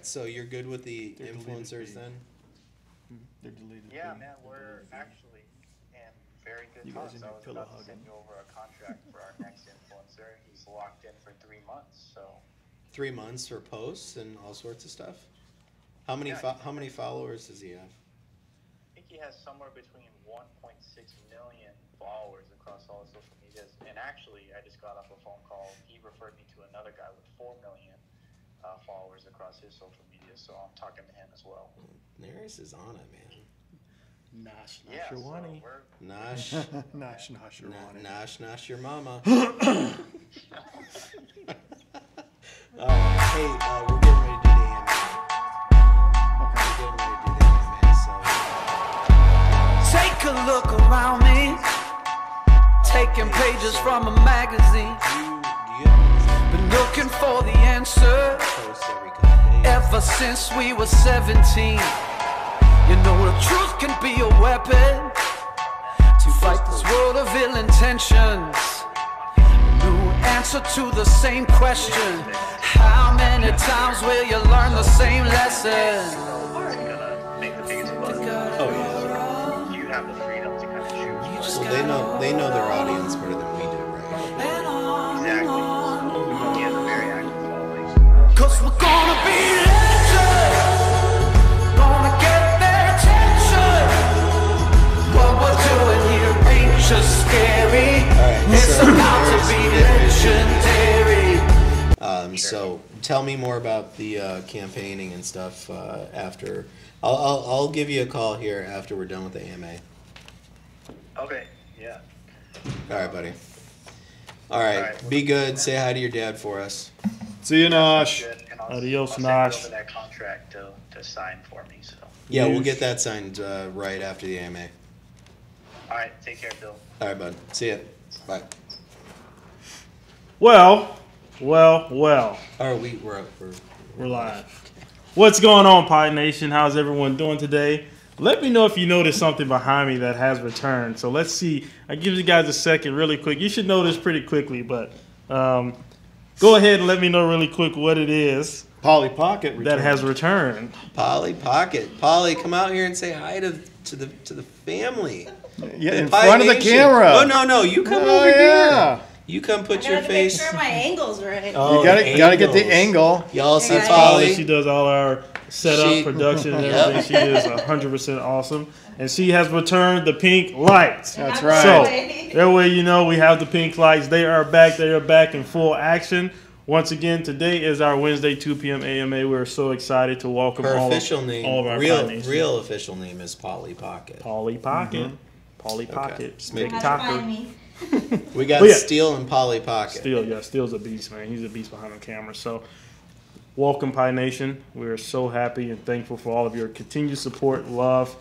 right, so you're good with the They're deleted influencers page. then? Mm-hmm. They're deleted. Yeah, things. man, we're actually in very good You guys talks. in I your was pillow about to send hugging. you over a contract for our next influencer. He's locked in for three months, so Three months for posts and all sorts of stuff? How many, Yeah. fo- how many followers does he have? I think he has somewhere between 1.6 million followers across all his social medias. And actually, I just got off a phone call. He referred me to another guy with 4 million uh, followers across his social media, so I'm talking to him as well. Neris is on it, man. Nosh, Yeah, so Nashirwani. we're Nosh, Nosh, na- Nashirwani. nosh, nosh your mama. Alright, hey, uh, we're getting ready to do the AMA. We're getting ready to do the AMA, so. Take a look around me, taking pages from a magazine. Looking for the answer posts every couple days? ever since we were 17. You know the truth can be a weapon to fight this world of ill intentions. New answer to the same question. How many times will you learn the same lesson? gonna make the biggest buzz. Oh, yeah. You have the freedom to kind of choose. Well, they know, they know their audience better than Cause we're gonna be legends. Gonna get their attention. What we're doing here ain't just scary. Alright, It's so about to be legendary. Um, so tell me more about the uh, campaigning and stuff uh, after. I'll, I'll, I'll give you a call here after we're done with the AMA. Okay, yeah. All right, buddy. All right, Alright. be good. Say hi to your dad for us. See you, Nosh. Good. I'll, Adios, I'll send Nosh. over that contract to, to sign for me, so. Yeah, we'll get that signed uh, right after the AMA. All right, take care, Bill. All right, bud. See ya. Bye. Well, well, well. All right, we we're up. We're, We're live. What's going on, Pi Nation? How's everyone doing today? Let me know if you noticed something behind me that has returned. So let's see. I give you guys a second, really quick. You should know this pretty quickly, but um, go ahead and let me know really quick what it is Polly Pocket that has returned. Polly Pocket. Polly, come out here and say hi to to the to the family. yeah, in Pi front of the Nation. camera. Oh no, no, you come Oh, over yeah. here. You come put I your gotta make sure my angle's right. Oh, You gotta gotta get the angle. Y'all see Hey. Polly? She does all our setup, She- production, and Yep. everything. She is 100% awesome. And she has returned the pink lights. That's right. So, that way you know we have the pink lights. They are back. They are back in full action. Once again, today is our Wednesday 2 p.m. AMA. We're so excited to welcome Her all, official of, name, all of our real Pi real official name is Polly Pocket. Polly Pocket. Mm-hmm. Polly Pocket. Just make- How'd you find TikToker. me? We got yeah. Steel and Polly Pocket. Steel, yeah, Steel's a beast, man. He's a beast behind the camera. So, welcome, Pi Nation. We're so happy and thankful for all of your continued support, love,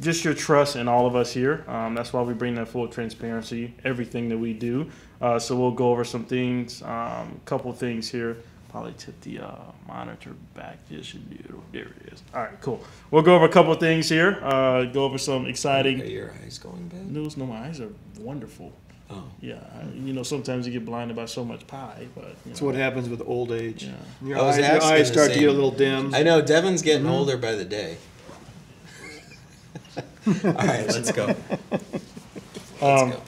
just your trust in all of us here. Um, that's why we bring that full transparency, everything that we do. Uh, so we'll go over some things, a um, couple things here. Probably tip the uh, monitor back just a little. There it is. All right, cool. We'll go over a couple things here. Uh, go over some Are exciting your eyes going bad? news. No, my eyes are wonderful. Oh. Yeah, I, you know, sometimes you get blinded by so much pie, but you That's know. what happens with old age. Yeah. Your, I eyes, your eyes start to get a little dim. I know Devin's getting Mm-hmm. older by the day. All right, let's go. Let's Um, go.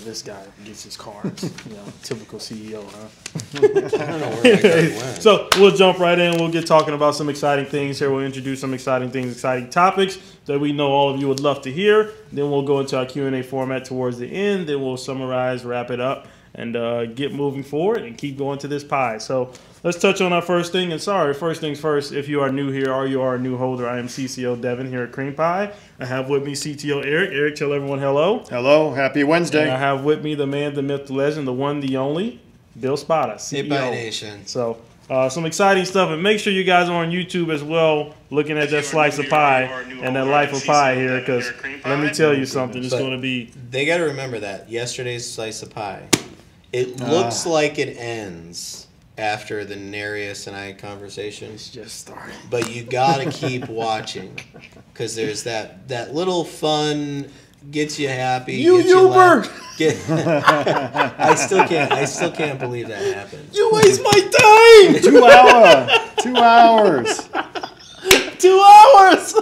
Yeah, this guy gets his cards. you know, typical CEO, huh? I don't know where my card went. So we'll jump right in. We'll get talking about some exciting things here. We'll introduce some exciting things, exciting topics that we know all of you would love to hear. Then we'll go into our Q and A format towards the end. Then we'll summarize, wrap it up, and uh, get moving forward and keep going to this pie. So let's touch on our first thing. And sorry, first things first. If you are new here or you are a new holder, I am CCO Devin here at Cream Pie. I have with me CTO Eric. Eric, tell everyone hello. Hello, happy And I have with me the man, the myth, the legend, the one, the only, Bill Spada, Hey, CEO. Bye Nation. So, uh, some exciting stuff, and make sure you guys are on YouTube as well, looking at that slice of pie and that life of pie here, because let me tell you something, it's going to be They got to remember that yesterday's slice of pie. It looks like it ends after the Nereus and I conversation, it's just starting. but you got to keep watching because there's that that little fun gets you happy. You gets you laugh- Uber! Get, I still can't. I still can't believe that happened. You waste my time. Two hour, Two hours. Two hours.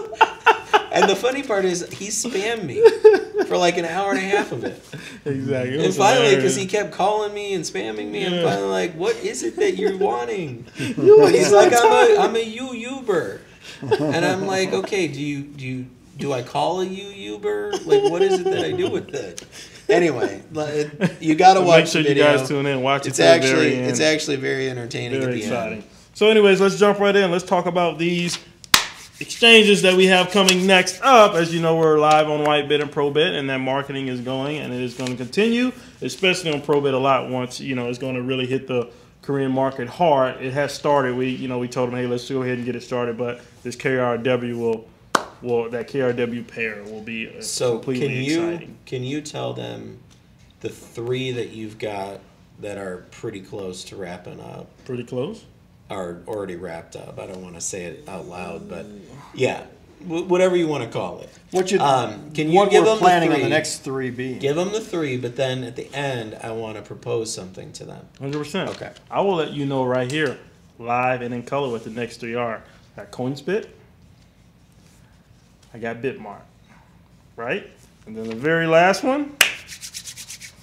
And the funny part is, he spammed me for like an hour and a half of it. exactly. It And finally, because he kept calling me and spamming me, I'm finally like, "What is it that you're wanting?" You He's like, "I'm a. I'm a U Uber," and I'm like, "Okay, do you do you do I call a U Uber? Like, what is it that I do with it?" Anyway, uh, you got to watch Make sure you guys tune in. Watch it It's the actually it's actually very entertaining. very at the exciting. End. So, anyways, let's jump right in. Let's talk about these exchanges that we have coming next up. As you know, we're live on Whitebit and Probit, and that marketing is going, and it is going to continue, especially on Probit a lot. Once you know, it's going to really hit the Korean market hard. It has started. We you know we told them, hey, let's go ahead and get it started. But this KRW will. Well, that KRW pair will be uh, So completely can you exciting. can you tell them the three that you've got that are pretty close to wrapping up? Pretty close. Are already wrapped up. I don't want to say it out loud, but yeah, w- whatever you want to call it. What you? Um, can you what give we're them planning the on three? the next three be? Give them the three, but then at the end, I want to propose something to them. Hundred percent. Okay. I will let you know right here, live and in color, what the next three are. I got CoinsBit. I got Bitmart. Right, and then the very last one,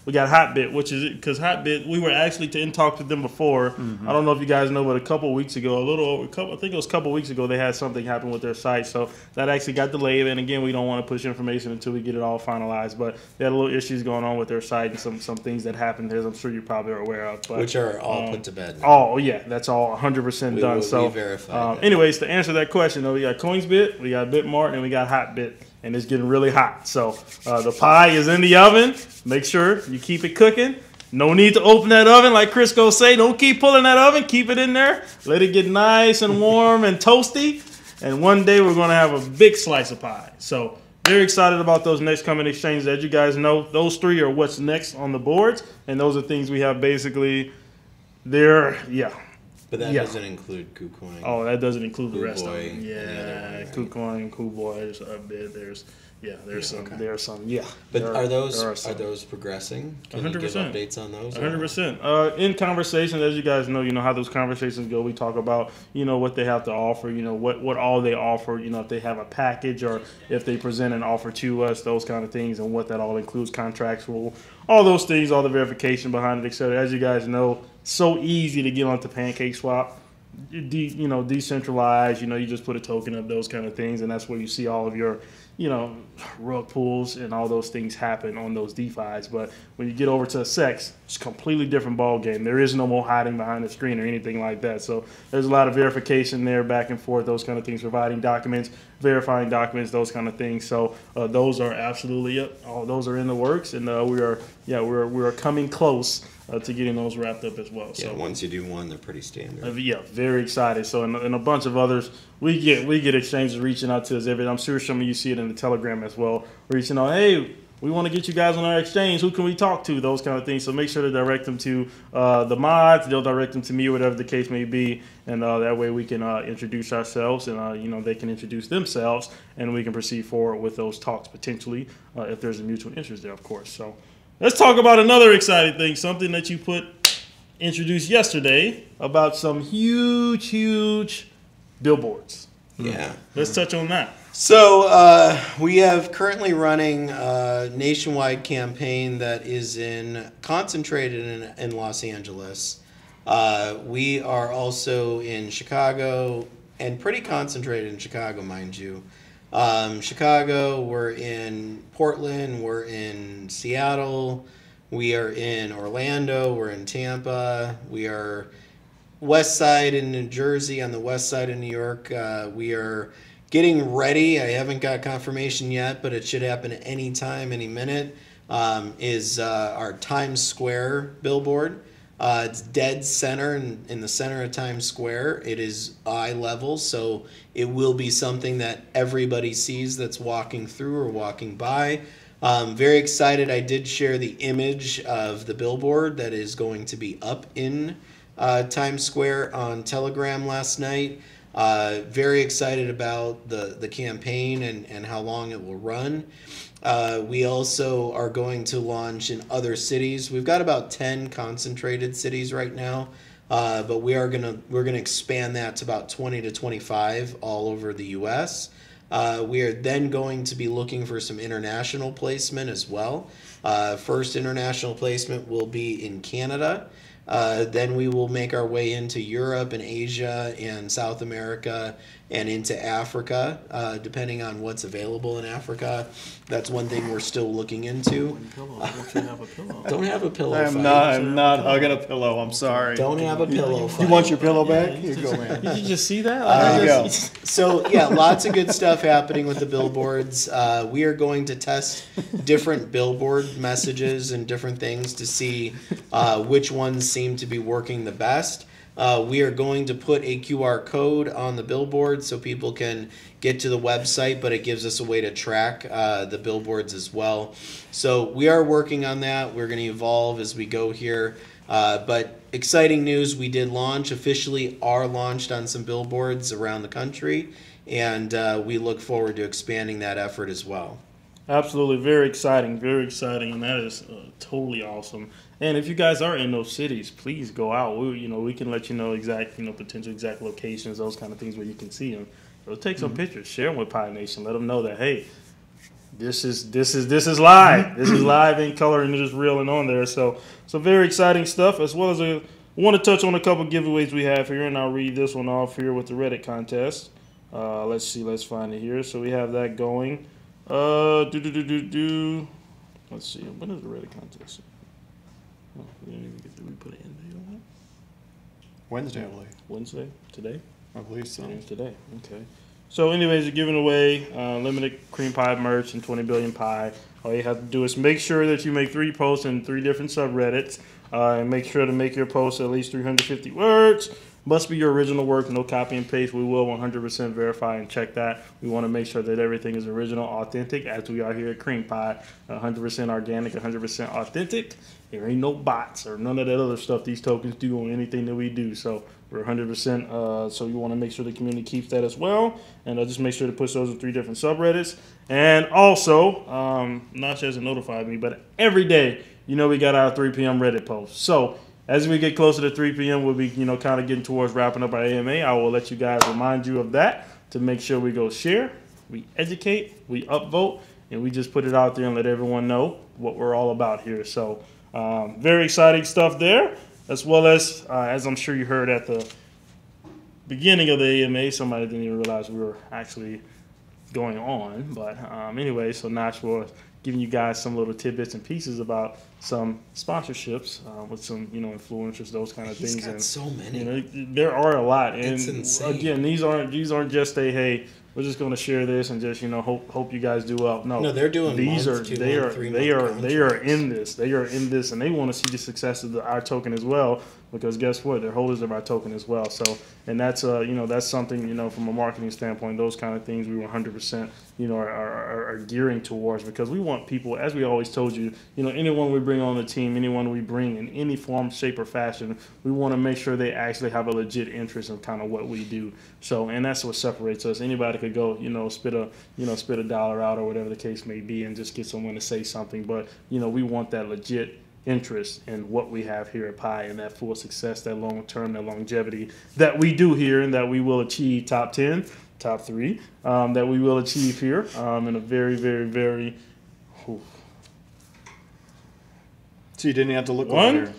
we got Hotbit, which is because Hotbit, we were actually to in talk with them before. I don't know if you guys know, but a couple weeks ago, a little over, a couple, I think it was a couple weeks ago, they had something happen with their site, so that actually got delayed. And again, we don't want to push information until we get it all finalized. But they had a little issues going on with their site and some some things that happened there. I'm sure you probably are aware of. But Which are all um, put to bed. now. Oh yeah, that's all 100 percent done. so, um, anyways, to answer that question, though, we got CoinsBit, we got Bitmart, and we got Hotbit, and it's getting really hot. So uh, the pie is in the oven. Make sure you keep it cooking. No need to open that oven, like Crisco say. Don't keep pulling that oven. Keep it in there. Let it get nice and warm and toasty. And one day we're gonna have a big slice of pie. So very excited about those next coming exchanges. As you guys know, those three are what's next on the boards, and those are things we have basically. They're yeah. But that yeah. doesn't include KuCoin. Oh, that doesn't include the rest of them. and the Yeah, one? KuCoin, KuBoy, there's a bit. There's yeah, there's Yeah, some. okay. There's some. Yeah. but there are those there are, those progressing? Can you give updates on those? or- hundred percent. Uh, in conversations, as you guys know, you know how those conversations go. We talk about, you know, what they have to offer. You know, what what all they offer. You know, if they have a package or if they present an offer to us, those kind of things, and what that all includes, contractual, all those things, all the verification behind it, etc. As you guys know, so easy to get onto PancakeSwap. De, you know, decentralized. You know, you just put a token up, those kind of things, and that's where you see all of your, you know, rug pulls and all those things happen on those DeFi's. But when you get over to CEX, it's a completely different ball game. There is no more hiding behind the screen or anything like that. So there's a lot of verification there, back and forth, those kind of things, providing documents, verifying documents, those kind of things. So uh, those are absolutely, all those are in the works, and uh, we are, yeah, we're we're coming close uh, to getting those wrapped up as well. Yeah, So once you do one, they're pretty standard. uh, yeah, very excited. So, and, and a bunch of others, we get we get exchanges reaching out to us every. I'm sure some of you see it in the Telegram as well, reaching out. Hey, we want to get you guys on our exchange. Who can we talk to? Those kind of things. So make sure to direct them to uh, the mods. They'll direct them to me, whatever the case may be, and uh, that way we can uh, introduce ourselves, and uh, you know they can introduce themselves, and we can proceed forward with those talks potentially uh, if there's a mutual interest there, of course. So. Let's talk about another exciting thing, something that you put introduced yesterday about some huge, huge billboards. Yeah. Let's touch on that. So uh, we have currently running a nationwide campaign that is in concentrated in, in Los Angeles. Uh, we are also in Chicago and pretty concentrated in Chicago, mind you. Um, Chicago, we're in Portland, we're in Seattle, we are in Orlando, we're in Tampa, we are west side in New Jersey, on the west side of New York. Uh, we are getting ready. I haven't got confirmation yet, but it should happen any time, any minute. Um, is uh, our Times Square billboard. Uh, it's dead center in, in the center of Times Square. It is eye level, so it will be something that everybody sees that's walking through or walking by. Um, very excited. I did share the image of the billboard that is going to be up in uh, Times Square on Telegram last night. Uh, very excited about the, the campaign and, and how long it will run. Uh, we also are going to launch in other cities. We've got about 10 concentrated cities right now. Uh, but we are gonna we're gonna expand that to about 20 to 25 all over the U.S. Uh, we are then going to be looking for some international placement as well. Uh, first international placement will be in Canada. Uh, then we will make our way into Europe and Asia and South America and into Africa, uh, depending on what's available in Africa. That's one thing we're still looking into. Pillow. Don't have a pillow? Don't have a pillow I'm fight. not. I'm not hugging a pillow. I'm sorry. Don't have a pillow fight. You want your pillow back? Here you go, man. Did you just see that? There you go. So yeah, lots of good stuff happening with the billboards. Uh, we are going to test different billboard messages and different things to see uh, which ones seem to be working the best. Uh, we are going to put a QR code on the billboard so people can get to the website, but it gives us a way to track uh, the billboards as well. So we are working on that. We're going to evolve as we go here. Uh, but exciting news, we did launch, officially are launched on some billboards around the country, and uh, we look forward to expanding that effort as well. Absolutely, very exciting, very exciting, and that is uh, totally awesome. And if you guys are in those cities, please go out. We, you know, we can let you know exact, you know, potential exact locations, those kind of things where you can see them. So take some pictures, share them with Pie Nation. Let them know that hey, this is this is this is live. This is live in color and it is real and on there. So so very exciting stuff. As well as a, I want to touch on a couple giveaways we have here, and I'll read this one off here with the Reddit contest. Uh, let's see, let's find it here. So we have that going. Uh, do do do do do. Let's see. When is the Reddit contest? Oh, we didn't even get. Did we put it in there? on that? Wednesday, I believe. Wednesday today. I believe so. It is today. Okay. So, anyways, you're giving away uh, limited cream pie merch and 20 billion pie. All you have to do is make sure that you make three posts in three different subreddits, uh, and make sure to make your post at least 350 words. Must be your original work, no copy and paste. We will 100% verify and check that. We want to make sure that everything is original, authentic, as we are here at Cream Pie. 100% organic, 100% authentic. There ain't no bots or none of that other stuff these tokens do on anything that we do. So we're 100%. Uh, so you want to make sure the community keeps that as well. And I'll just make sure to push those in three different subreddits. And also, um, Notch hasn't notified me, but every day, you know, we got our 3 p.m. Reddit post. So as we get closer to 3 p.m., we'll be, you know, kind of getting towards wrapping up our AMA. I will let you guys remind you of that to make sure we go share, we educate, we upvote, and we just put it out there and let everyone know what we're all about here. So, um, very exciting stuff there, as well as, uh, as I'm sure you heard at the beginning of the AMA, somebody didn't even realize we were actually going on. But um, anyway, so was giving you guys some little tidbits and pieces about some sponsorships uh, with some, you know, influencers, those kind of He's things. got and, so many. you know, there are a lot, and It's insane. again, these aren't these aren't just a hey, we're just going to share this and just you know hope hope you guys do well. No, No, they're doing these are they are they are they are in this. They are in this, and they want to see the success of the, our token as well. Because guess what, they're holders of our token as well. So, and that's uh you know that's something you know from a marketing standpoint, those kind of things we 100 percent you know are, are, are gearing towards because we want people, as we always told you, you know anyone we bring on the team, anyone we bring in any form, shape, or fashion, we want to make sure they actually have a legit interest in kind of what we do. So, and that's what separates us. Anybody could go, you know, spit a, you know, spit a dollar out or whatever the case may be, and just get someone to say something. But you know, we want that legit interest in what we have here at Pi and that full success, that long term, that longevity that we do here, and that we will achieve top ten, top three, um, that we will achieve here um, in a very, very, very. whew, So you didn't have to look One. over here.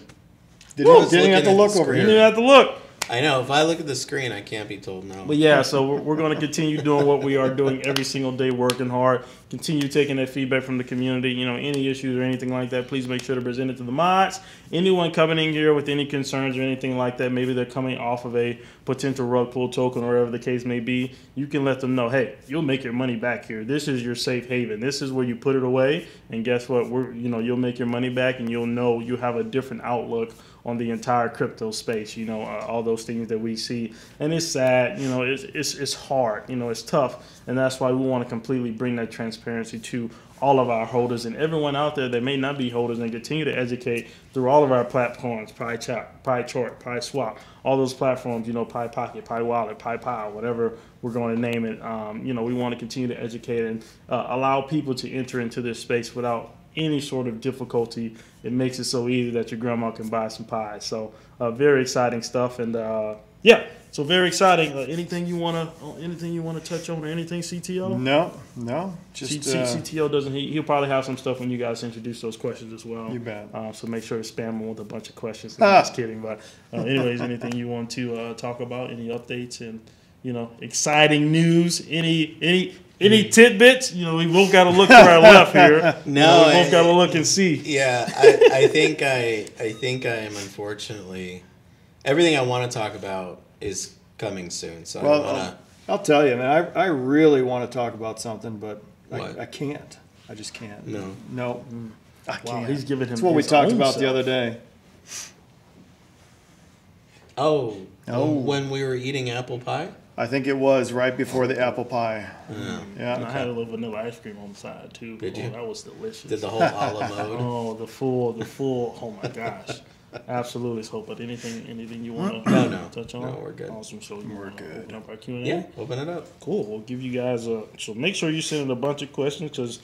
Didn't, Well, didn't have to look the over You here. didn't have to look. I know. If I look at the screen, I can't be told no. But yeah, so we're, we're going to continue doing what we are doing every single day, working hard. Continue taking that feedback from the community. You know, any issues or anything like that, please make sure to present it to the mods. Anyone coming in here with any concerns or anything like that, maybe they're coming off of a potential rug pull token or whatever the case may be, you can let them know, hey, you'll make your money back here. This is your safe haven. This is where you put it away, and guess what? We're you know you'll make your money back, and you'll know you have a different outlook on the entire crypto space. You know, uh, all those things that we see, and it's sad. You know, it's it's it's hard. You know, it's tough, and that's why we want to completely bring that transparency to all of our holders and everyone out there that may not be holders, and continue to educate through all of our platforms, Pi Chart, Pi Swap, all those platforms. You know, Pi Pocket, Pi Wallet, Pi whatever we're going to name it. Um, you know, we want to continue to educate and uh, allow people to enter into this space without any sort of difficulty. It makes it so easy that your grandma can buy some pies. So uh, very exciting stuff, and uh, yeah, so very exciting. Uh, anything you wanna, uh, anything you wanna touch on, or anything CTO? No, no, just C- uh, CTO doesn't. He, he'll probably have some stuff when you guys introduce those questions as well. You bet. Uh, so make sure to spam him with a bunch of questions. No, Ah. just kidding. But uh, anyways, anything you want to uh, talk about? Any updates and you know exciting news? Any any any tidbits? You know, we both got to look to our left here. No, we both got to look and see. Yeah, I, I think I I think I am unfortunately everything I want to talk about is coming soon. So well, I want I'll, I'll tell you, man. I, I really want to talk about something, but I, I can't. I just can't. No. no, I Wow, can't. he's giving him. That's what we talked own about the other day. Oh, Oh. when we were eating apple pie. I think it was right before the apple pie. Yeah. Yeah. And I had a little vanilla ice cream on the side too. Did oh, you? That was delicious. Did the whole a la mode. Oh, the full, the full. Oh my gosh, absolutely. So, but anything, anything you want to No, no. touch on? No, we're good. Awesome. So you We're good. Open up our Q and A. Yeah, open it up. Cool. We'll give you guys a. So make sure you send in a bunch of questions because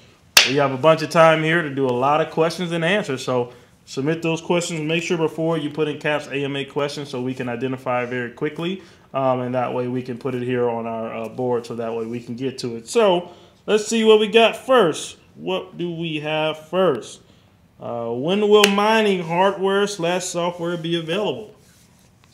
we have a bunch of time here to do a lot of questions and answers. So submit those questions. Make sure before you put in caps AMA questions so we can identify very quickly, um, and that way we can put it here on our uh, board so that way we can get to it. So let's see what we got first. What do we have first? Uh, when will mining hardware slash software be available?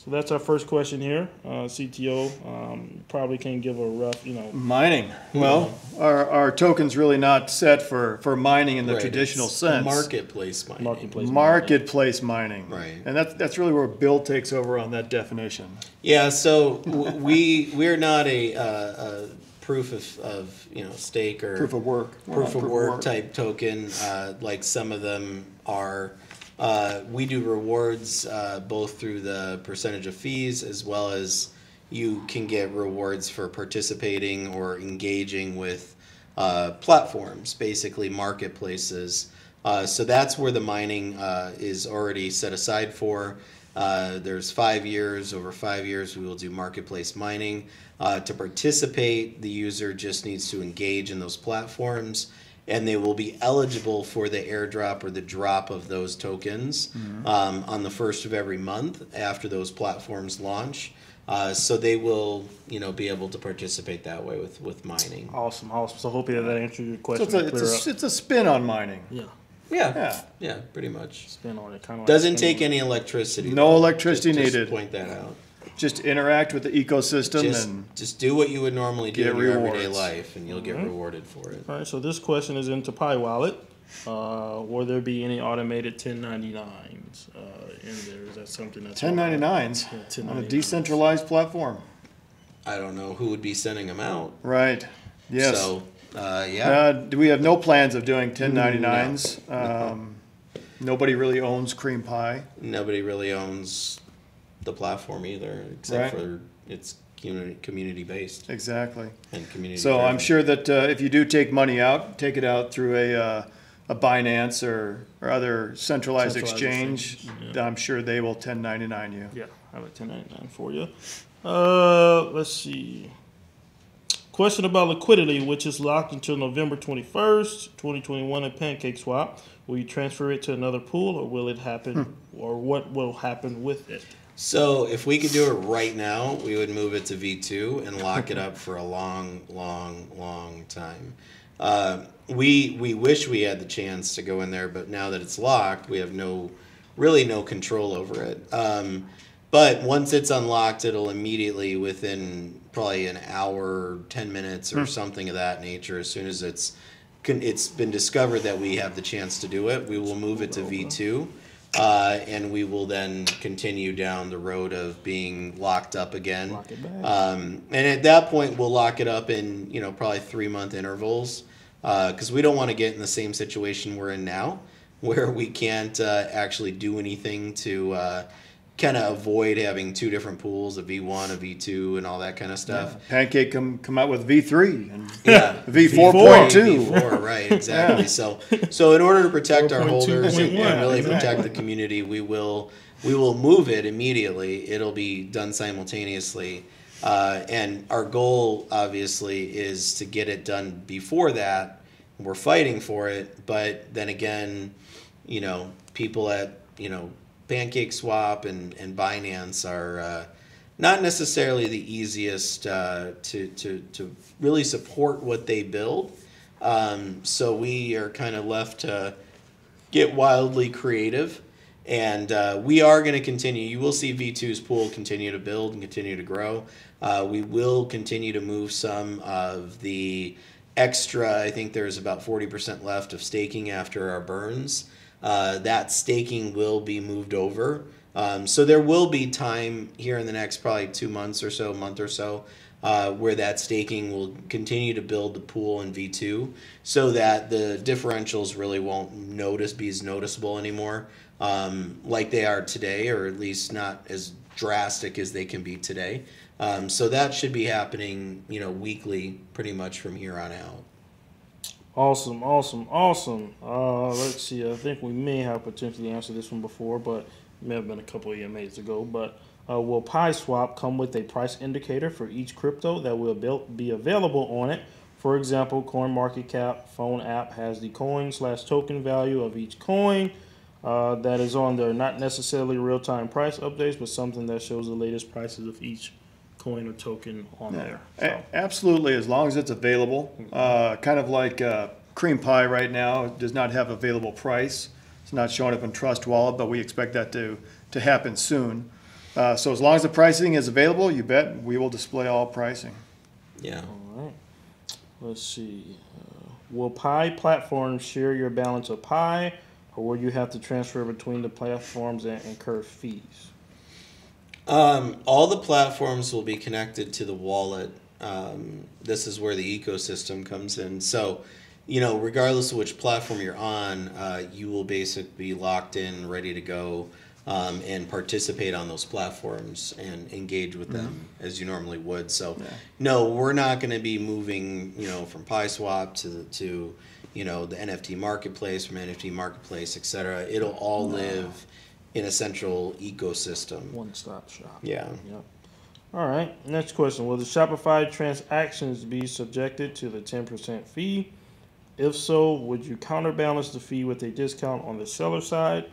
So that's our first question here. Uh, CTO um, probably can't give a rough, you know, Mining. Well, our, our token's really not set for, for mining in the Right, traditional it's sense. Marketplace mining. marketplace. Marketplace mining. Right. And that's, that's really where Bill takes over on that definition. Yeah, so we we're not a, uh, a proof of, of you know stake or Proof of work. proof of work type token uh, like some of them are. Uh, we do rewards uh, both through the percentage of fees as well as you can get rewards for participating or engaging with uh, platforms, basically marketplaces. Uh, so that's where the mining uh, is already set aside for. Uh, there's five years. Over five years, we will do marketplace mining. To participate, the user just needs to engage in those platforms, and they will be eligible for the airdrop or the drop of those tokens um, on the first of every month after those platforms launch. Uh, so they will, you know, be able to participate that way with with mining. Awesome, awesome. So hopefully that answered your So question. it's a, it's, a, it's a spin on mining. yeah, Yeah, Yeah. yeah, pretty much. spin on it. Kind of Doesn't take any electricity. No though. electricity Just- just needed. Point that out. Just interact with the ecosystem Just, and just do what you would normally do in your everyday life, and you'll get rewarded for it. All right. So this question is into Pi Wallet. Uh, will there be any automated 1099s uh, in there? Is that something that's 1099s Yeah, on a decentralized platform. I don't know who would be sending them out. Right. Yes. So, uh, yeah. Uh, do we have no plans of doing 1099s? Um, nobody really owns cream pie. Nobody really owns the platform either, except Right. for it's community community based Exactly. and community. So I'm sure that uh, if you do take money out, take it out through a, uh, a Binance or, or other centralized, Centralized exchange. exchange, yeah. I'm sure they will 1099 you. Yeah, I have a 1099 for you. Uh, let's see. Question about liquidity, which is locked until November 21st, 2021 at Pancake Swap. Will you transfer it to another pool or will it happen, or what will happen with it? So if we could do it right now, we would move it to V2 and lock it up for a long, long, long time. Uh, we we wish we had the chance to go in there, but now that it's locked, we have no really no control over it. Um, but once it's unlocked, it'll immediately within probably an hour, ten minutes, or something of that nature. As soon as it's it's been discovered that we have the chance to do it, we will move it to V2. Uh, and we will then continue down the road of being locked up again. Lock it back. Um, and at that point, we'll lock it up in you know probably three month intervals because we don't want to get in the same situation we're in now, where we can't uh, actually do anything to uh, kind of avoid having two different pools, a V one, a V two, and all that kind of stuff. Pancake come, come out with V3 and Yeah. V4.2. V4, right, exactly. So, so in order to protect our 4.2.1, holders and, and really exactly. protect the community, we will we will move it immediately. It'll be done simultaneously, uh, and our goal obviously is to get it done before that, we're fighting for it. But then again, you know, people at you know Pancake Swap and and Binance are uh, not necessarily the easiest uh, to to to really support what they build. Um, so we are kind of left to get wildly creative. And uh, we are going to continue. You will see V2's pool continue to build and continue to grow. Uh, we will continue to move some of the extra. I think there's about 40% left of staking after our burns. Uh, that staking will be moved over. Um, so there will be time here in the next probably two months or so, month or so, uh, where that staking will continue to build the pool in V2 so that the differentials really won't notice be as noticeable anymore um, like they are today, or at least not as drastic as they can be today. Um, so that should be happening, you know, weekly pretty much from here on out. Awesome, awesome, awesome. Uh, let's see. I think we may have potentially answered this one before, but it may have been a couple of AMAs ago. But uh, will PiSwap come with a price indicator for each crypto that will be available on it? For example, CoinMarketCap phone app has the coin slash token value of each coin uh, that is on there. Not necessarily real time price updates, but something that shows the latest prices of each coin or token on there. So. A- absolutely, as long as it's available. Uh, kind of like uh, Cream Pie right now does not have available price. It's not showing up in Trust Wallet, but we expect that to, to happen soon. Uh, so as long as the pricing is available, you bet we will display all pricing. Yeah. All right. Let's see. Uh, will Pi platforms share your balance of Pi, or will you have to transfer between the platforms and incur fees? Um, all the platforms will be connected to the wallet. Um, this is where the ecosystem comes in. So, you know, regardless of which platform you're on, uh, you will basically be locked in, ready to go, um, and participate on those platforms and engage with them as you normally would. So, no, we're not going to be moving, you know, from PiSwap to to you know the NFT marketplace, from NFT marketplace, et cetera. It'll all live in a central ecosystem. One stop shop. Yeah. Yep. All right. Next question. Will the Shopify transactions be subjected to the 10% fee? If so, would you counterbalance the fee with a discount on the seller side?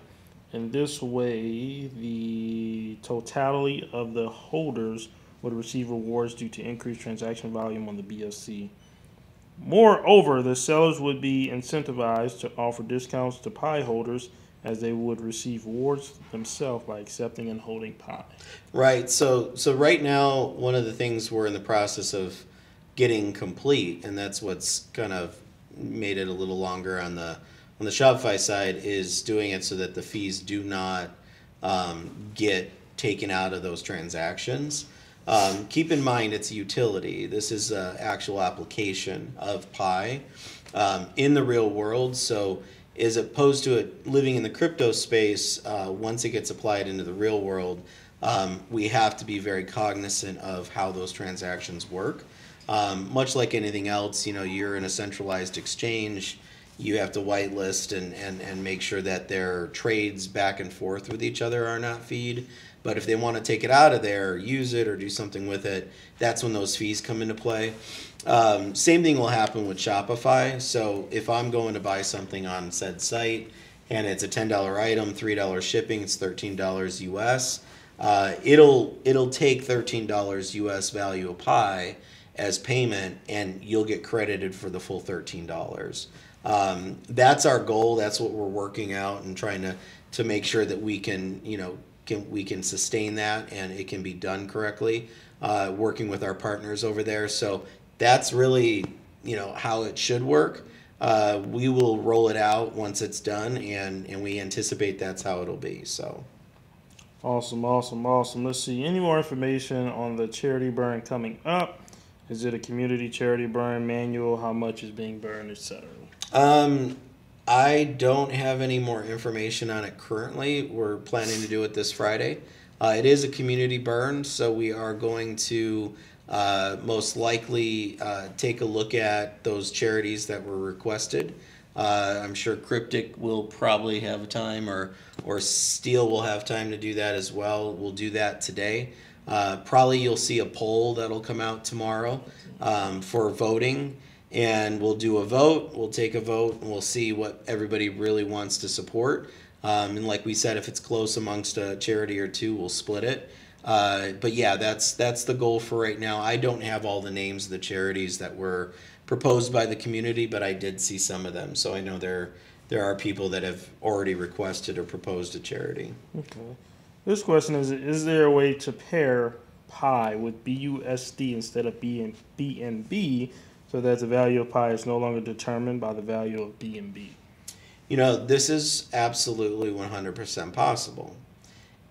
In this way, the totality of the holders would receive rewards due to increased transaction volume on the BSC. Moreover, the sellers would be incentivized to offer discounts to pie holders as they would receive rewards themselves by accepting and holding Pi. Right. So so right now, one of the things we're in the process of getting complete, and that's what's kind of made it a little longer on the on the Shopify side, is doing it so that the fees do not um, get taken out of those transactions. Um, keep in mind, it's a utility. This is an actual application of Pi um, in the real world. So, as opposed to it living in the crypto space, uh, once it gets applied into the real world, um, we have to be very cognizant of how those transactions work. Um, much like anything else, you know, you're in a centralized exchange. You have to whitelist and, and, and make sure that their trades back and forth with each other are not feed. But if they want to take it out of there, or use it, or do something with it, that's when those fees come into play. Um, same thing will happen with Shopify. So if I'm going to buy something on said site and it's a ten dollar item, three dollars shipping, it's thirteen dollars US. Uh, it'll it'll take thirteen dollars US value of as payment, and you'll get credited for the full thirteen dollars. Um, that's our goal. That's what we're working out and trying to to make sure that we can you know can we can sustain that and it can be done correctly. Uh, working with our partners over there, so that's really you know how it should work. Uh, we will roll it out once it's done, and and we anticipate that's how it'll be. So. Awesome, awesome, awesome. Let's see. Any more information on the charity burn coming up? Is it a community charity burn manual? How much is being burned, etc. Um, I don't have any more information on it currently. We're planning to do it this Friday. Uh, it is a community burn, so we are going to uh, most likely uh, take a look at those charities that were requested. Uh, I'm sure Cryptic will probably have time, or or Steel will have time to do that as well. We'll do that today. Uh, probably you'll see a poll that'll come out tomorrow um, for voting and we'll do a vote. We'll take a vote, and we'll see what everybody really wants to support. Um, and like we said, if it's close amongst a charity or two, we'll split it. Uh, but yeah, that's that's the goal for right now. I don't have all the names of the charities that were proposed by the community, but I did see some of them, so I know there there are people that have already requested or proposed a charity. Okay. This question is: Is there a way to pair pi with BUSD instead of B and BNB, so that the value of pi is no longer determined by the value of BNB? You know, this is absolutely 100% possible.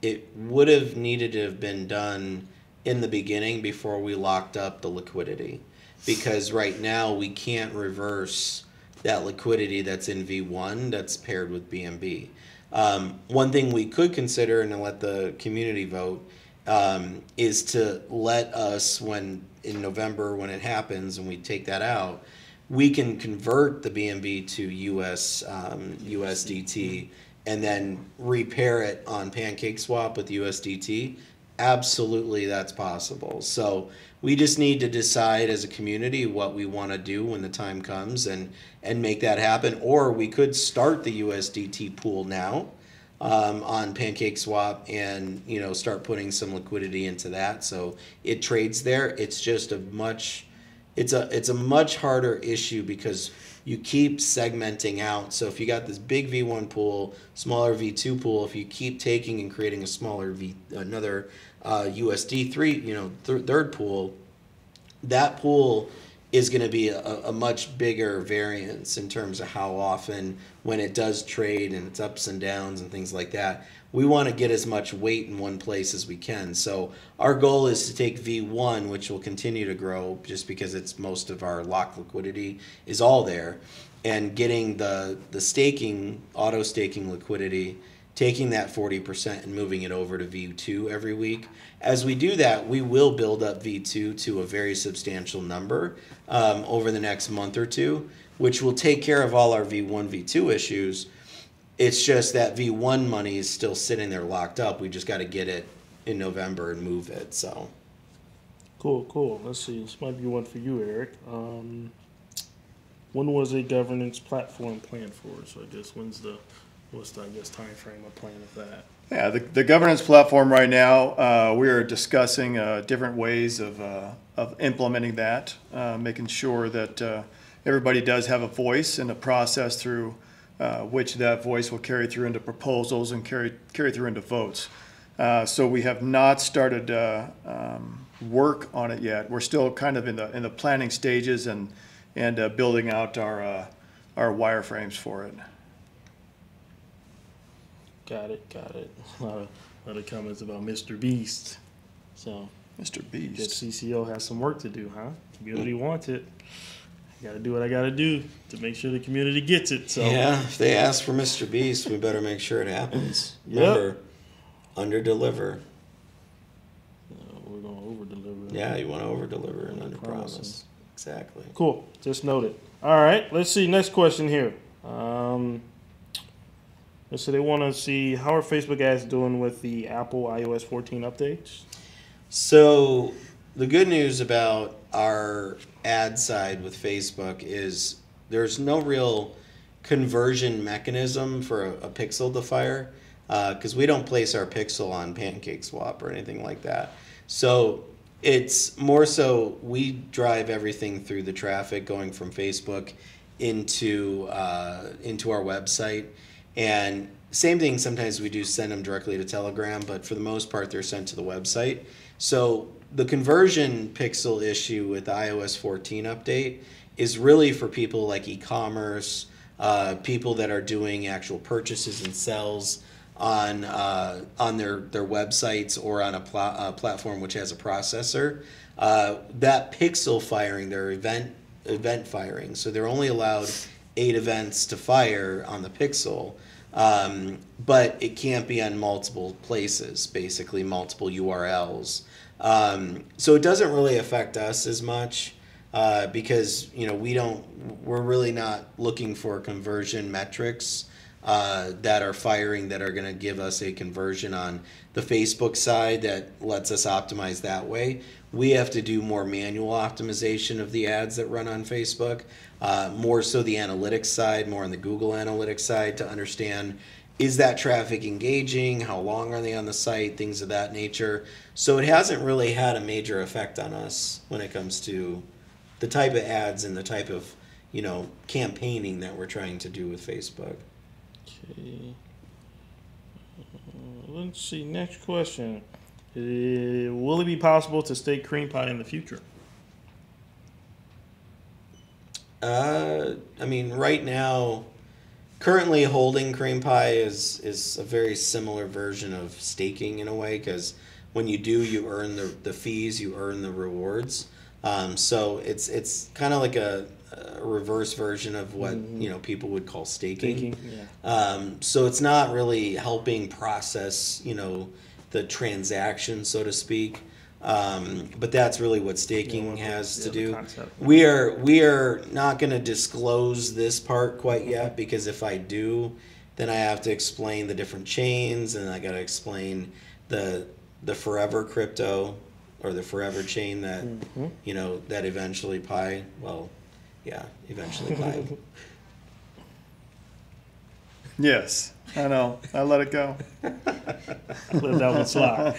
It would have needed to have been done in the beginning before we locked up the liquidity. Because right now we can't reverse that liquidity that's in V1 that's paired with BNB. Um, one thing we could consider and let the community vote um, is to let us, when in November when it happens and we take that out, we can convert the BNB to US um, USDT and then repair it on Pancake Swap with USDT. Absolutely, that's possible. So we just need to decide as a community what we want to do when the time comes and and make that happen. Or we could start the USDT pool now um, on Pancake Swap and you know start putting some liquidity into that. So it trades there. It's just a much it's a it's a much harder issue because you keep segmenting out. So if you got this big V1 pool, smaller V2 pool, if you keep taking and creating a smaller V another uh, USD three, you know, th- third pool, that pool is going to be a, a much bigger variance in terms of how often when it does trade and its ups and downs and things like that we want to get as much weight in one place as we can. So our goal is to take V1, which will continue to grow just because it's most of our lock liquidity is all there, and getting the the staking auto staking liquidity, taking that 40% and moving it over to V2 every week. As we do that, we will build up V2 to a very substantial number um, over the next month or two, which will take care of all our V1, V2 issues it's just that V1 money is still sitting there locked up. We just got to get it in November and move it. So Cool, cool. Let's see. This might be one for you, Eric. Um, when was a governance platform planned for? So I guess when's the what's the I guess time frame of plan of that? Yeah, the, the governance platform right now, uh, we are discussing, uh, different ways of, uh, of implementing that, uh, making sure that, uh, everybody does have a voice in the process through, uh, which that voice will carry through into proposals and carry, carry through into votes. So we have not started, um, work on it yet. We're still kind of in the, in the planning stages and, and, building out our, our wireframes for it. Got it, got it. A lot of, lot of comments about Mr. Beast. So Mr. Beast. CCO has some work to do, huh? Community wants it. I gotta do what I gotta do to make sure the community gets it. So yeah, if they ask for Mr. Beast, we better make sure it happens. Yep. Remember, under deliver. uh, we're gonna over deliver. Yeah, you want to over deliver and under promise. Exactly. Cool. Just noted. All right. Let's see. Next question here. Um, so they want to see how are Facebook ads doing with the Apple iOS 14 updates? So the good news about our ad side with Facebook is there's no real conversion mechanism for a, a pixel to fire because we don't place our pixel on Pancake Swap or anything like that. So it's more so we drive everything through the traffic going from Facebook into uh, into our website and same thing sometimes we do send them directly to telegram but for the most part they're sent to the website. So the conversion pixel issue with ios 14 update is really for people like e-commerce uh, people that are doing actual purchases and sells on uh, on their their websites or on a, pla- a platform which has a processor. Uh, that pixel firing their event event firing so they're only allowed eight events to fire on the pixel um, but it can't be on multiple places basically multiple urls um, so it doesn't really affect us as much uh, because you know we don't we're really not looking for conversion metrics uh, that are firing that are going to give us a conversion on the Facebook side that lets us optimize that way. We have to do more manual optimization of the ads that run on Facebook, uh, more so the analytics side, more on the Google Analytics side to understand is that traffic engaging? How long are they on the site? Things of that nature. So it hasn't really had a major effect on us when it comes to the type of ads and the type of you know campaigning that we're trying to do with Facebook. Okay. Uh, let's see. Next question. Uh, will it be possible to stay CreamPYE in the future? Uh, I mean, right now, currently holding CreamPYE is is a very similar version of staking in a way because when you do, you earn the the fees, you earn the rewards. Um, so it's it's kind of like a, a reverse version of what you know people would call staking. Staking, yeah. Um, so it's not really helping process, you know, the transaction, so to speak. Um, but that's really what staking Yeah, has yeah, to do. concept. We are we are not going to disclose this part quite yet because if I do, then I have to explain the different chains and I got to explain the the forever crypto or the forever chain that Mm-hmm. you know that eventually pi well yeah eventually pi Yes, I know. I let it go. Let that one slide.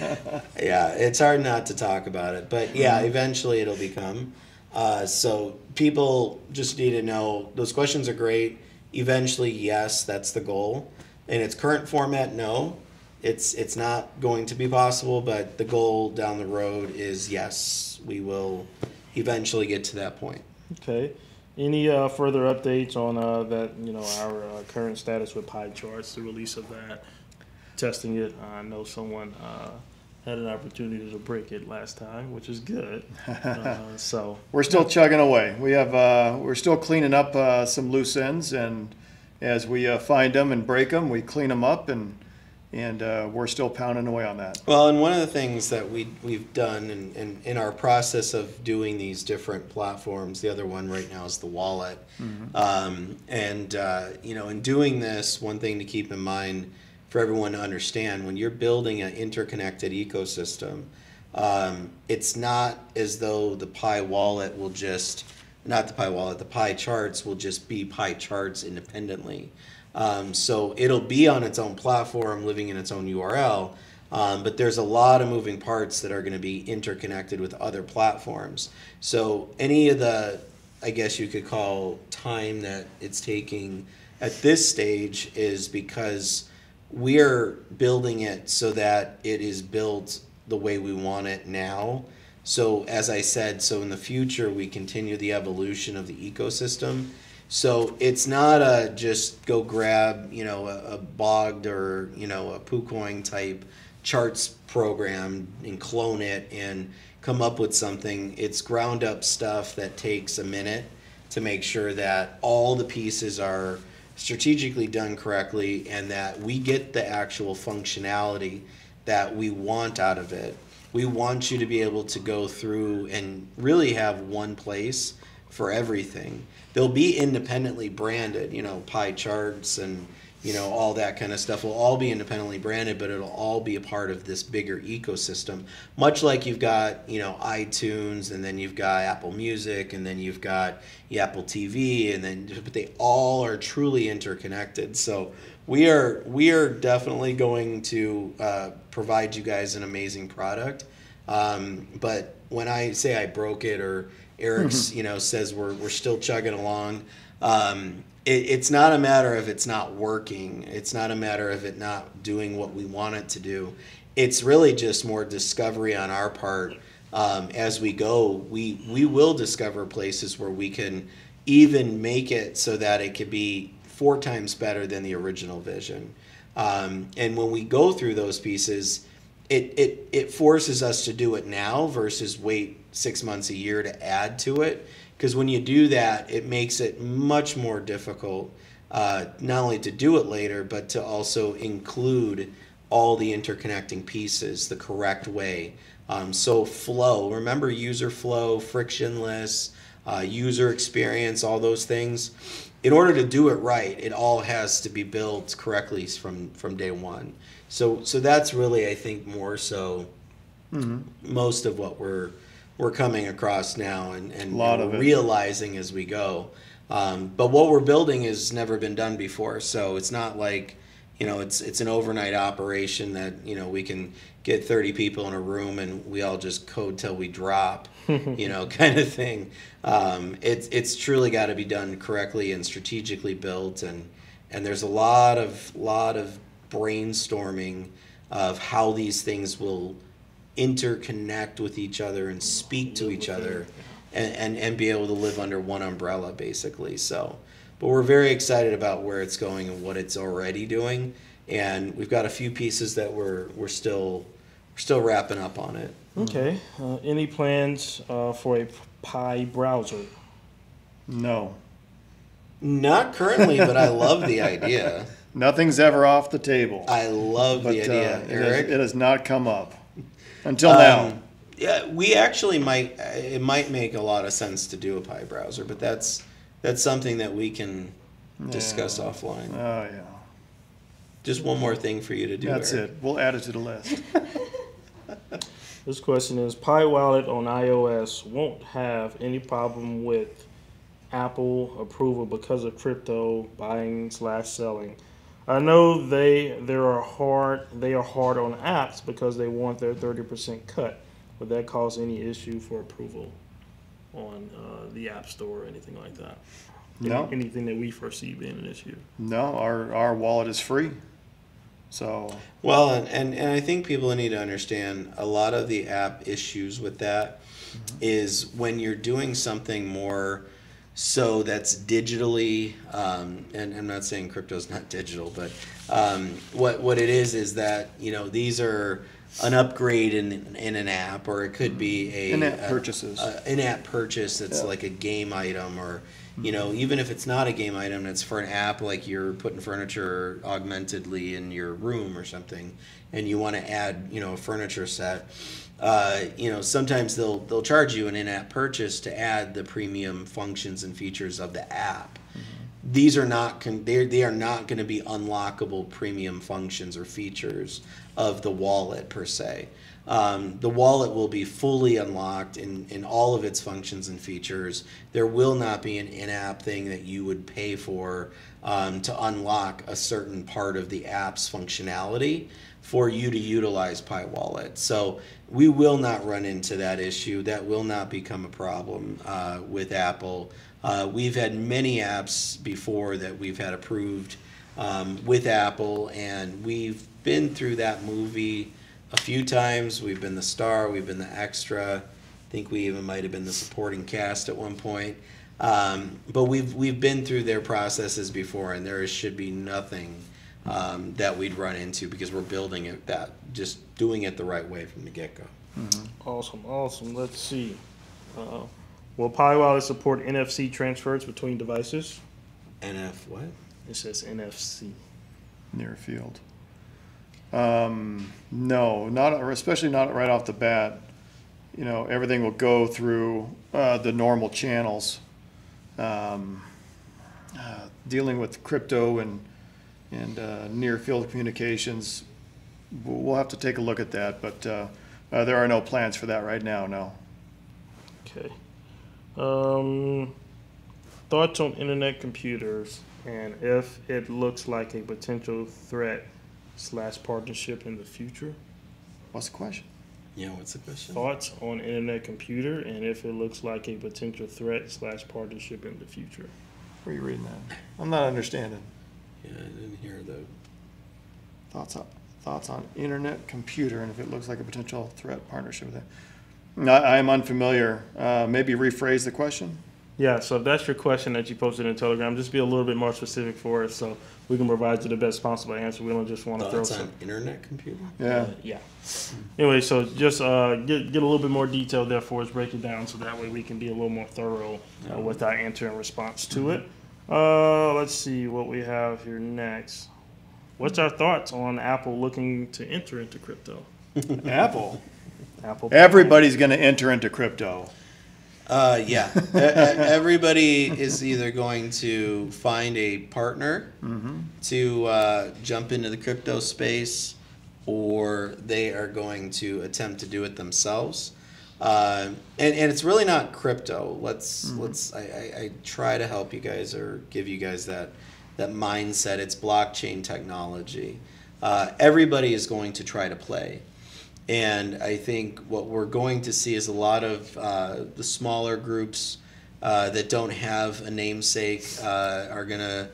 Yeah, it's hard not to talk about it, but yeah, Mm-hmm. eventually it'll become. Uh, so people just need to know those questions are great. Eventually, yes, that's the goal. In its current format, no, it's it's not going to be possible. But the goal down the road is yes, we will eventually get to that point. Okay. Any uh, further updates on uh, that? You know, our uh, current status with pie charts, the release of that, testing it. I know someone uh, had an opportunity to break it last time, which is good. Uh, so We're still chugging away. We have, uh, we're still cleaning up uh, some loose ends, and as we uh, find them and break them, we clean them up, and and uh, we're still pounding away on that. Well, and one of the things that we we've done in, in, in our process of doing these different platforms, the other one right now is the wallet, um, and uh, you know, in doing this, one thing to keep in mind for everyone to understand when you're building an interconnected ecosystem, um, it's not as though the PYE wallet will just not the PYE wallet, the Pi charts will just be Pi charts independently. Um, so it'll be on its own platform, living in its own URL. Um, but there's a lot of moving parts that are going to be interconnected with other platforms. So any of the, I guess you could call time that it's taking at this stage is because we're building it so that it is built the way we want it now. So as I said, so in the future we continue the evolution of the ecosystem. So it's not a just go grab, you know, a, a bogged or, you know, a PooCoin type charts program and clone it and come up with something. It's ground up stuff that takes a minute to make sure that all the pieces are strategically done correctly and that we get the actual functionality that we want out of it. We want you to be able to go through and really have one place for everything. They'll be independently branded, you know, pie charts and you know all that kind of stuff will all be independently branded, but it'll all be a part of this bigger ecosystem. Much like you've got you know iTunes, and then you've got Apple Music, and then you've got the Apple TV, and then but they all are truly interconnected. So we are we are definitely going to uh, provide you guys an amazing product. Um, but when I say I broke it or Eric's, you know, says we're we're still chugging along. Um, it, it's not a matter of it's not working. It's not a matter of it not doing what we want it to do. It's really just more discovery on our part. Um, as we go, we we will discover places where we can even make it so that it could be four times better than the original vision. Um, and when we go through those pieces, it, it, it forces us to do it now versus wait six months a year to add to it. Because when you do that, it makes it much more difficult uh, not only to do it later, but to also include all the interconnecting pieces the correct way. Um, so, flow, remember user flow, frictionless, uh, user experience, all those things. in order to do it right, it all has to be built correctly from from day one. So so that's really I think more so most of what we're we're coming across now and and, Lot and of it. realizing as we go. Um, but what we're building has never been done before, so it's not like you know it's it's an overnight operation that you know we can get 30 people in a room and we all just code till we drop you know kind of thing um, it's it's truly got to be done correctly and strategically built and and there's a lot of lot of brainstorming of how these things will interconnect with each other and speak to each other and, and, and be able to live under one umbrella basically so but we're very excited about where it's going and what it's already doing and we've got a few pieces that we're we're still we're still wrapping up on it Okay. Uh, any plans uh, for a Pi browser? No, not currently but i love the idea nothing's ever off the table. i love But the uh, idea it has- eric it has not come up until now. Um, yeah, we actually might. It might make a lot of sense to do a Pi browser, but that's that's something that we can discuss offline. Oh, yeah. Just one more thing for you to do. That's Eric. it. We'll add it to the list. This question is PYE Wallet on iOS won't have any problem with Apple approval because of crypto buying slash selling. I know they they are hard they are hard on apps because they want their thirty percent cut. Would that cause any issue for approval on uh, the App Store or anything like that? Any- No. Anything that we foresee being an issue? No, our, our wallet is free. So, Well, and, and and I think people need to understand a lot of the app issues with that is when you're doing something more so that's digitally um, and I'm not saying crypto is not digital, but um, what what it is is that you know these are an upgrade in in an app, or it could be a In-app a- purchases. a- in-app purchase that's Yeah. like a game item, or you know even if it's not a game item, it's for an app like you're putting furniture augmentedly in your room or something, and you want to add you know a furniture set uh, you know, sometimes they'll they'll charge you an in-app purchase to add the premium functions and features of the app. These are not con- they are not going to be unlockable premium functions or features of the wallet per se. Um, the wallet will be fully unlocked in, in all of its functions and features. There will not be an in-app thing that you would pay for um, to unlock a certain part of the app's functionality for you to utilize PYE Wallet. So we will not run into that issue. That will not become a problem uh, with Apple. Uh, we've had many apps before that we've had approved um, with Apple, and we've been through that movie a few times. We've been the star, we've been the extra. I think we even might have been the supporting cast at one point. Um, but we've we've been through their processes before, and there should be nothing um, that we'd run into because we're building it that just doing it the right way from the get go. Awesome, awesome. Let's see. Uh, will PYE Wallet support NFC transfers between devices? NF what? It says NFC. near field. Um, no, not, especially not right off the bat. You know, everything will go through, uh, the normal channels. Um, uh, dealing with crypto and, and, uh, near field communications, we'll, we'll have to take a look at that, but, uh, uh, there are no plans for that right now, no. Okay. Um, thoughts on internet computers and if it looks like a potential threat slash partnership in the future? What's the question? Yeah, what's the question? Thoughts on internet computer and if it looks like a potential threat slash partnership in the future? Where are you reading that? I'm not understanding. Yeah, I didn't hear the. Thoughts on, thoughts on internet computer and if it looks like a potential threat partnership with that? I, I am unfamiliar. Uh, maybe rephrase the question? Yeah, so if that's your question that you posted in Telegram, just be a little bit more specific for us so we can provide you the best possible answer. We don't just want to throw Thoughts some. on internet computer? Yeah. Yeah. Anyway, so just uh, get, get a little bit more detail there for us, break it down so that way we can be a little more thorough uh, with our answer and response to it. Uh, let's see what we have here next. What's our thoughts on Apple looking to enter into crypto? Apple. Apple. Everybody's going to enter into crypto. Uh, yeah. Everybody is either going to find a partner to uh, jump into the crypto space, or they are going to attempt to do it themselves. Uh, and, and it's really not crypto. Let's let's. I, I, I try to help you guys or give you guys that that mindset. It's blockchain technology. Uh, everybody is going to try to play. And I think what we're going to see is a lot of uh, the smaller groups uh, that don't have a namesake uh, are going to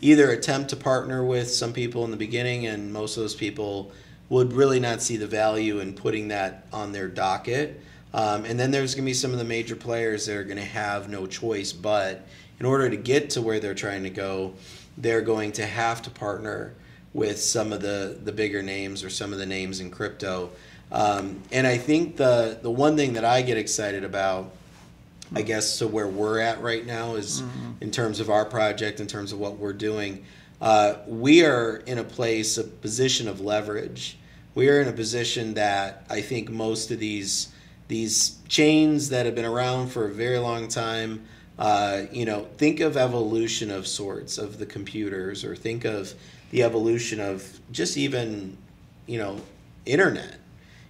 either attempt to partner with some people in the beginning, and most of those people would really not see the value in putting that on their docket. Um, and then there's going to be some of the major players that are going to have no choice but, in order to get to where they're trying to go, they're going to have to partner with some of the, the bigger names or some of the names in crypto. Um, and I think the, the one thing that I get excited about, I guess, so where we're at right now is in terms of our project, in terms of what we're doing, uh, we are in a place, a position of leverage. We are in a position that I think most of these these chains that have been around for a very long time, uh, you know, think of evolution of sorts of the computers, or think of the evolution of just even, you know, internet.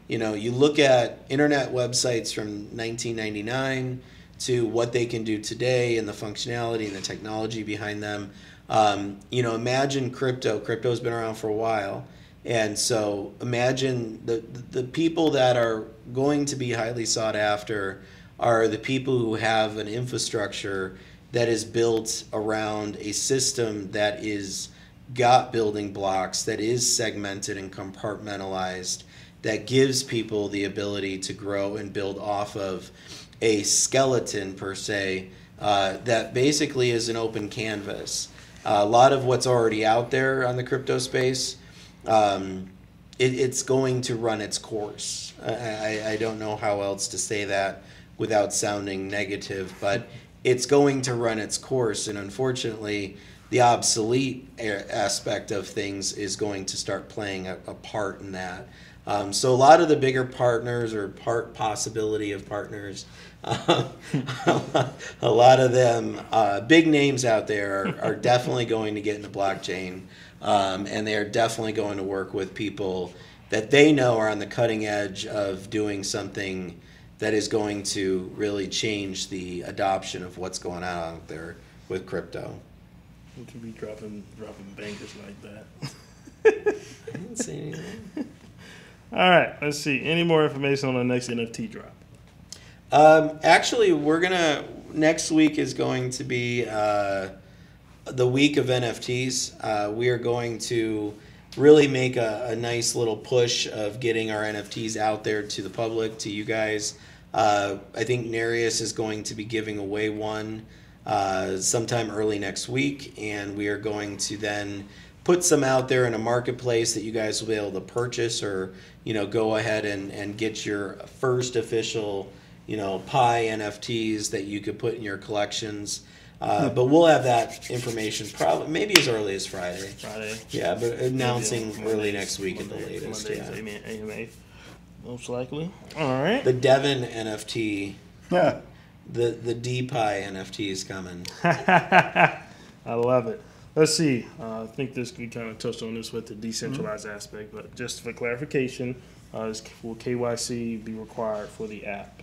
You know, you look at internet websites from 1999 to what they can do today and the functionality and the technology behind them. Um, you know, imagine crypto. Crypto's been around for a while. And so imagine the, the people that are going to be highly sought after are the people who have an infrastructure that is built around a system that is got building blocks, that is segmented and compartmentalized, that gives people the ability to grow and build off of a skeleton per se uh, that basically is an open canvas. Uh, a lot of what's already out there on the crypto space, um, it, it's going to run its course. I, I, don't know how else to say that without sounding negative, but it's going to run its course, and unfortunately, the obsolete aspect of things is going to start playing a, a part in that. Um, so a lot of the bigger partners or part possibility of partners, uh, a lot of them, uh, big names out there are, are definitely going to get into blockchain, um, and they are definitely going to work with people that they know are on the cutting edge of doing something that is going to really change the adoption of what's going on out there with crypto. We could be dropping dropping bankers like that. I didn't say anything. All right, let's see. Any more information on the next NFT drop? Um, actually, we're gonna next week is going to be uh, the week of NFTs. Uh, we are going to really make a, a nice little push of getting our NFTs out there to the public, to you guys. Uh, I think Nereus is going to be giving away one uh, sometime early next week, and we are going to then put some out there in a marketplace that you guys will be able to purchase or you know go ahead and, and get your first official you know pi nfts that you could put in your collections uh, but we'll have that information probably maybe as early as friday Friday. yeah but announcing Maybe early next week at the latest Mondays, yeah AMA, AMA, most likely. All right. the devon nft Yeah. the the dpi nft is coming I love it. Let's see. Uh, I think this we kind of touched on this with the decentralized aspect, but just for clarification, uh, is, will KYC be required for the app?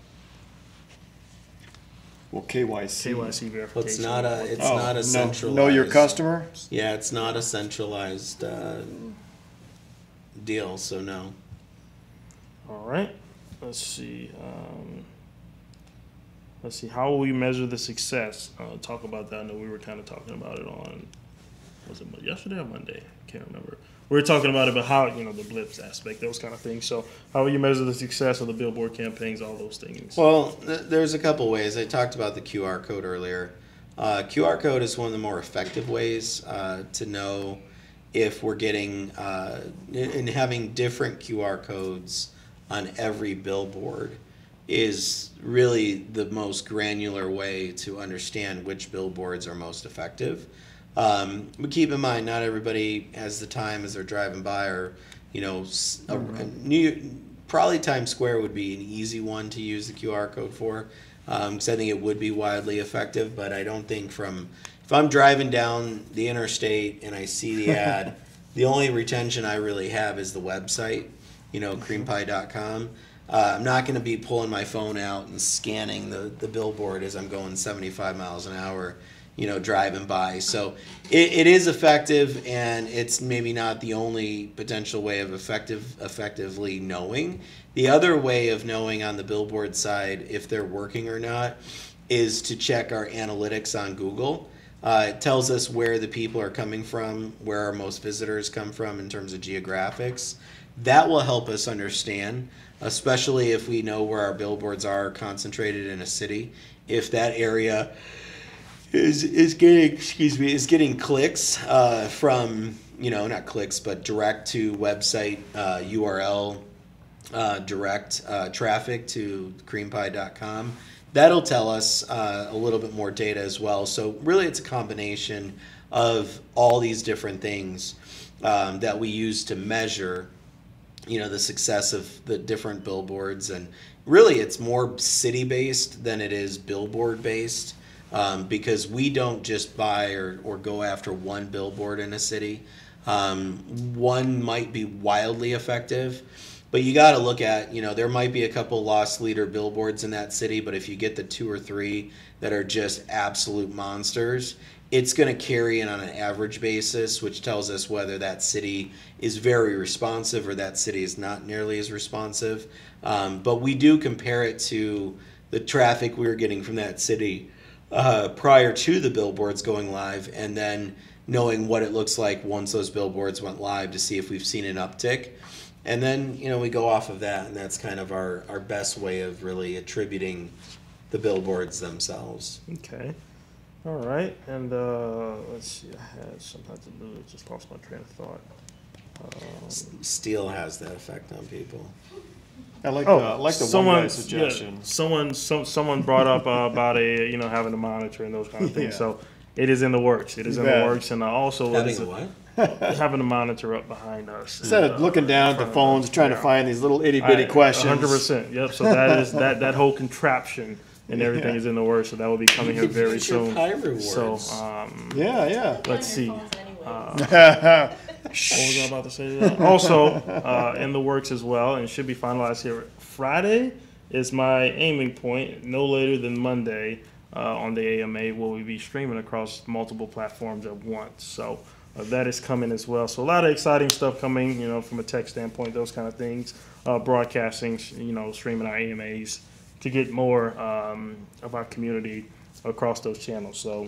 Well, KYC. KYC verification. it's not a it's Oh, not a centralized Know your customer? yeah it's not a centralized uh, deal so no All right. Let's see. Um, let's see. How will we measure the success? Uh, talk about that. I know we were kind of talking about it on. Was it yesterday or Monday? I Can't remember. We were talking about it, but how you know the blips aspect, those kind of things. So, how you measure the success of the billboard campaigns, all those things? Well, th- there's a couple ways. I talked about the QR code earlier. Uh, QR code is one of the more effective ways uh, to know if we're getting uh, and having different QR codes on every billboard is really the most granular way to understand which billboards are most effective. Um, but keep in mind, not everybody has the time as they're driving by, or you know, a, a new probably Times Square would be an easy one to use the QR code for. because I think it would be wildly effective. But I don't think from if I'm driving down the interstate and I see the ad, the only retention I really have is the website, you know, creampye.com. Uh, I'm not going to be pulling my phone out and scanning the, the billboard as I'm going 75 miles an hour, you know, driving by. So it, it is effective, and it's maybe not the only potential way of effective effectively knowing. The other way of knowing on the billboard side if they're working or not is to check our analytics on Google. Uh, it tells us where the people are coming from, where our most visitors come from in terms of geographics. That will help us understand, especially if we know where our billboards are concentrated in a city. If that area is is getting excuse me is getting clicks uh, from you know not clicks but direct to website uh, URL uh, direct uh, traffic to creampye.com. That'll tell us uh, a little bit more data as well. So really, it's a combination of all these different things um, that we use to measure, you know, the success of the different billboards. And really, it's more city based than it is billboard based um, because we don't just buy or, or go after one billboard in a city. Um, one might be wildly effective, but you got to look at, you know, there might be a couple lost leader billboards in that city, but if you get the two or three that are just absolute monsters, it's going to carry in on an average basis, which tells us whether that city is very responsive or that city is not nearly as responsive. Um, but we do compare it to the traffic we were getting from that city uh, prior to the billboards going live, and then knowing what it looks like once those billboards went live to see if we've seen an uptick. And then, you know, we go off of that, and that's kind of our, our best way of really attributing the billboards themselves. Okay. All right. And uh, let's see. I had something to do. Just lost my train of thought. Steel has that effect on people. I like the, I like the one someone, guy suggestion. Yeah, someone, some, someone brought up uh, about a you know having a monitor and those kind of things. Yeah. So it is in the works. It is in Yeah. the works, and uh, also what is Having a what? having a monitor up behind us. Instead of looking down at the phones, trying to find these little itty bitty questions. Hundred percent. Yep. So that is that that whole contraption and everything Yeah. is in the works. So that will be coming here very soon. So um, Yeah, yeah. let's see. Phones anyway. What was I about to say? also, uh, in the works as well, and should be finalized here Friday is my aiming point. No later than Monday uh, on the AMA will we be streaming across multiple platforms at once. So uh, that is coming as well. So a lot of exciting stuff coming. You know, from a tech standpoint, those kind of things. Uh, broadcasting, you know, streaming our AMAs to get more um, of our community across those channels. So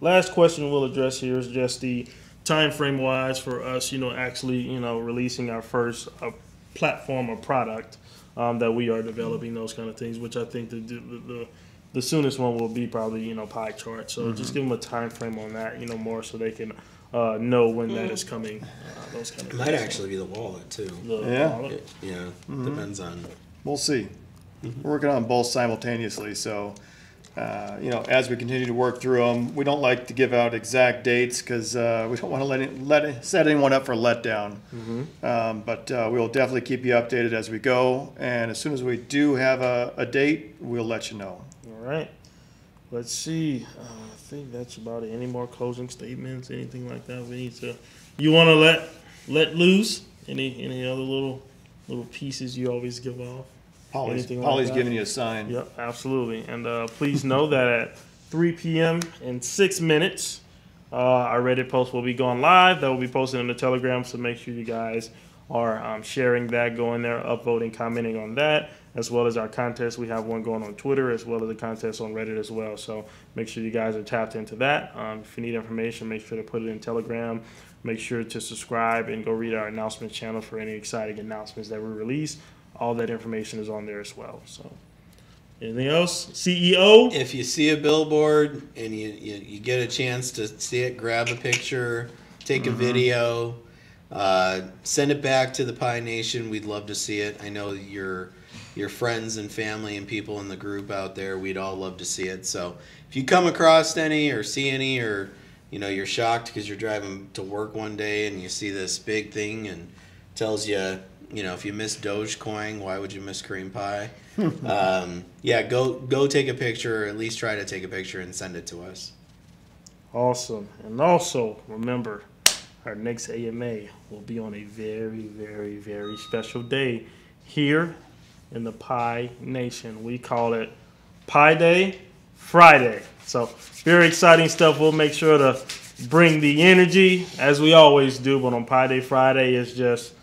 last question we'll address here is just the time frame wise for us you know actually you know releasing our first uh, platform or product um, that we are developing those kind of things which i think the, the, the, the soonest one will be probably you know pie chart so just give them a time frame on that you know more so they can uh, know when that is coming uh, those kind of It might things. actually be the wallet too. The- Yeah. It- yeah, depends on. We'll see. We're working on both simultaneously, so, uh, you know, as we continue to work through them, we don't like to give out exact dates because we don't want to let it, let it, set anyone up for letdown. Um, But uh, we will definitely keep you updated as we go, and as soon as we do have a, a date, we'll let you know. all right. Let's see. Uh, i think that's about it. Any more closing statements anything like that we need to you want to let let loose? Any any other little little pieces you always give off Polly's, Anything like Polly's that? giving you a sign. Yep, absolutely. And uh, please know that at 3 p.m. in six minutes, uh, our Reddit post will be going live. That will be posted in the Telegram, so make sure you guys are um, sharing that, going there, upvoting, commenting on that, as well as our contest. We have one going on Twitter, as well as a contest on Reddit as well. So make sure you guys are tapped into that. Um, if you need information, make sure to put it in Telegram. Make sure to subscribe and go read our announcement channel for any exciting announcements that we release. All that information is on there as well. So. Anything else? CEO? If you see a billboard and you, you, you get a chance to see it, grab a picture, take a video, uh, send it back to the PYE Nation. We'd love to see it. I know your your friends and family and people in the group out there. We'd all love to see it. So if you come across any or see any or you know you're shocked because you're driving to work one day and you see this big thing and tells you you know, if you miss Dogecoin, why would you miss CreamPYE? um, yeah, go go take a picture, or at least try to take a picture and send it to us. Awesome. And also, remember, our next AMA will be on a very, very, very special day here in the PYE Nation. We call it Pie Day Friday. So, very exciting stuff. We'll make sure to bring the energy as we always do, but on Pie Day Friday, it's just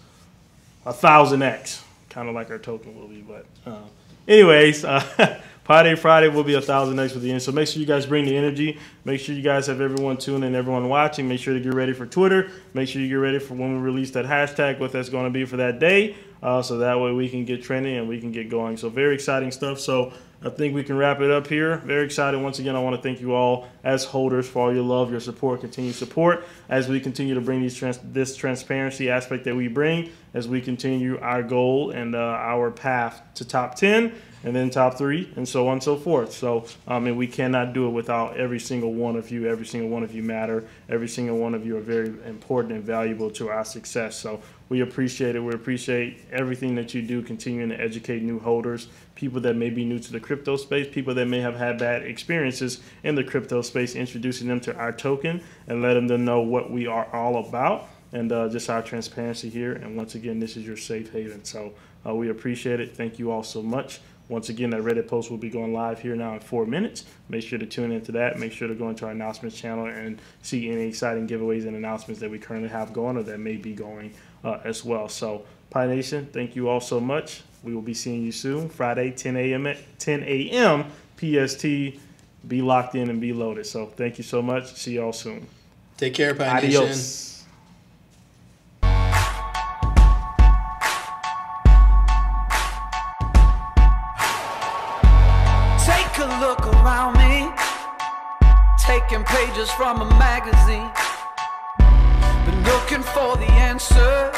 a thousand X, kind of like our token will be. But, uh, anyways, uh, Friday will be a thousand X with the end. So make sure you guys bring the energy. Make sure you guys have everyone tuned in, everyone watching. Make sure to get ready for Twitter. Make sure you get ready for when we release that hashtag, what that's going to be for that day. Uh, so that way we can get trending and we can get going. So very exciting stuff. So I think we can wrap it up here. Very excited. Once again, I want to thank you all as holders for all your love, your support, continued support as we continue to bring these trans- this transparency aspect that we bring as we continue our goal and uh, our path to top 10 and then top three and so on and so forth. So, I mean, we cannot do it without every single one of you. Every single one of you matter. Every single one of you are very important and valuable to our success. So we appreciate it. We appreciate everything that you do, continuing to educate new holders, people that may be new to the crypto space, people that may have had bad experiences in the crypto space, introducing them to our token and letting them know what we are all about and uh, just our transparency here. And once again, this is your safe haven. So uh, we appreciate it. Thank you all so much. Once again, that Reddit post will be going live here now in four minutes. Make sure to tune into that. Make sure to go into our announcements channel and see any exciting giveaways and announcements that we currently have going or that may be going uh, as well. So, PYE Nation, thank you all so much. We will be seeing you soon, Friday, 10 a.m. at 10 a.m. PST. Be locked in and be loaded. So, thank you so much. See y'all soon. Take care, PYE Nation. Adios. Take a look around me, taking pages from a magazine. Looking for the answers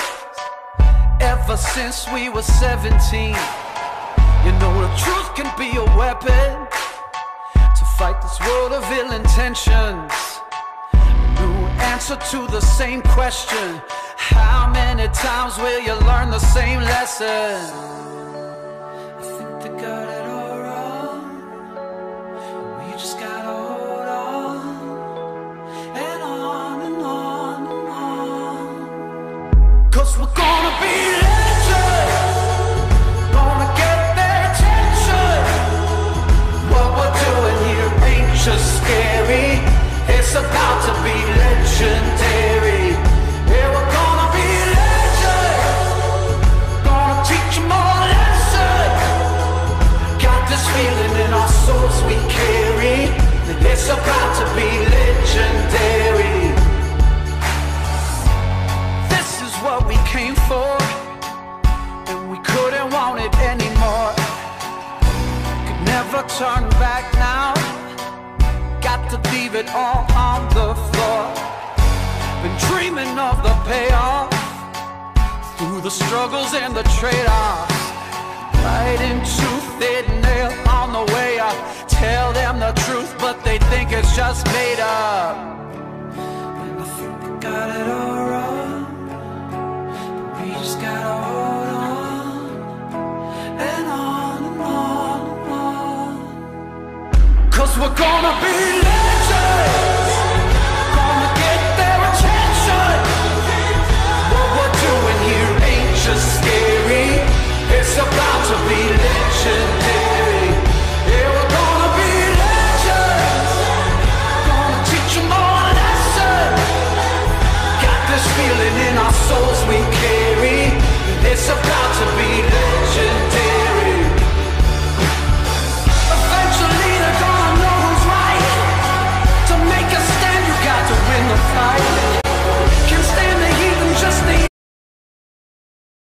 ever since we were 17. You know, the truth can be a weapon to fight this world of ill intentions. New answer to the same question How many times will you learn the same lesson? I think they got